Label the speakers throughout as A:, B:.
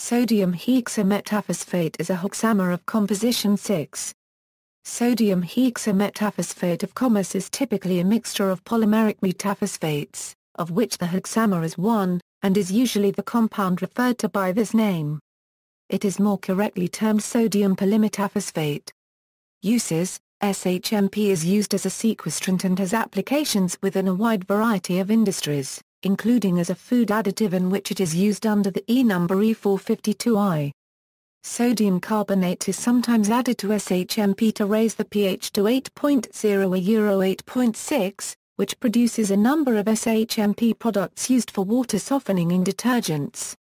A: Sodium hexametaphosphate is a hexamer of composition 6. Sodium hexametaphosphate of commerce is typically a mixture of polymeric metaphosphates, of which the hexamer is one, and is usually the compound referred to by this name. It is more correctly termed sodium polymetaphosphate. Uses SHMP is used as a sequestrant and has applications within a wide variety of industries including as a food additive in which it is used under the E number E452I. Sodium carbonate is sometimes added to SHMP to raise the pH to 8.0 or Euro 8.6, which produces a number of SHMP products used for water softening in detergents.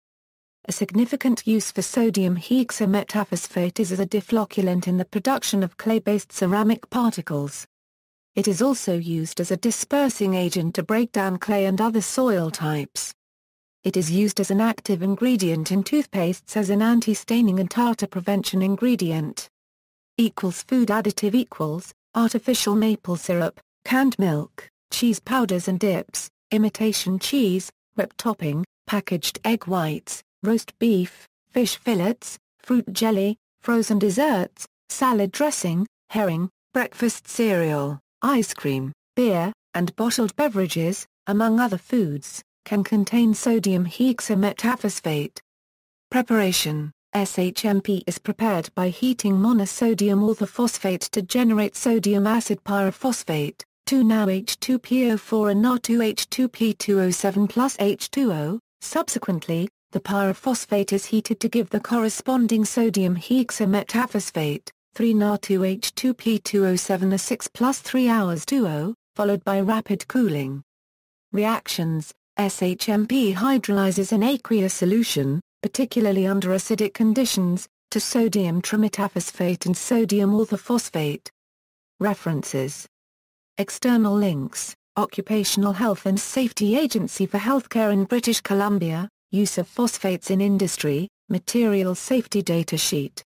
A: A significant use for sodium hexametaphosphate is as a deflocculant in the production of clay-based ceramic particles. It is also used as a dispersing agent to break down clay and other soil types. It is used as an active ingredient in toothpastes as an anti-staining and tartar prevention ingredient. Equals food additive equals, artificial maple syrup, canned milk, cheese powders and dips, imitation cheese, whip topping, packaged egg whites, roast beef, fish fillets, fruit jelly, frozen desserts, salad dressing, herring, breakfast cereal ice cream, beer, and bottled beverages, among other foods, can contain sodium hexametaphosphate. Preparation SHMP is prepared by heating monosodium orthophosphate to generate sodium acid pyrophosphate, 2NaOH2PO4 and Na2H2P2O7 plus H2O. Subsequently, the pyrophosphate is heated to give the corresponding sodium hexametaphosphate. 3 Na2H2P2O7 a 6 plus 3 hours 20, followed by rapid cooling. Reactions SHMP hydrolyzes an aqueous solution, particularly under acidic conditions, to sodium trimetaphosphate and sodium orthophosphate. References External links Occupational Health and Safety Agency for Healthcare in British Columbia, Use of Phosphates in Industry, Material Safety Data Sheet